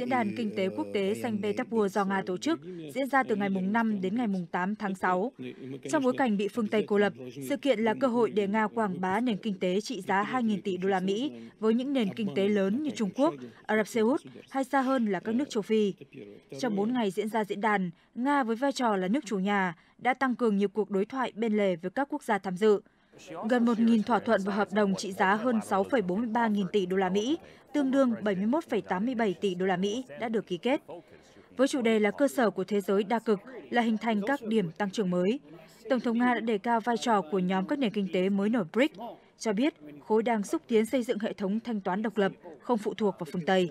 Diễn đàn Kinh tế Quốc tế Xanh Petersburg do Nga tổ chức diễn ra từ ngày 5 đến ngày 8 tháng 6. Trong bối cảnh bị phương Tây cô lập, sự kiện là cơ hội để Nga quảng bá nền kinh tế trị giá 2.000 tỷ đô la Mỹ với những nền kinh tế lớn như Trung Quốc, Ả Rập Xê Út hay xa hơn là các nước châu Phi. Trong 4 ngày diễn ra diễn đàn, Nga với vai trò là nước chủ nhà đã tăng cường nhiều cuộc đối thoại bên lề với các quốc gia tham dự. Gần 1.000 thỏa thuận và hợp đồng trị giá hơn 6,43 nghìn tỷ đô la Mỹ, tương đương 71,87 tỷ đô la Mỹ đã được ký kết. Với chủ đề là cơ sở của thế giới đa cực là hình thành các điểm tăng trưởng mới, Tổng thống Nga đã đề cao vai trò của nhóm các nền kinh tế mới nổi BRICS, cho biết khối đang xúc tiến xây dựng hệ thống thanh toán độc lập, không phụ thuộc vào phương Tây.